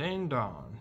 Ding dong.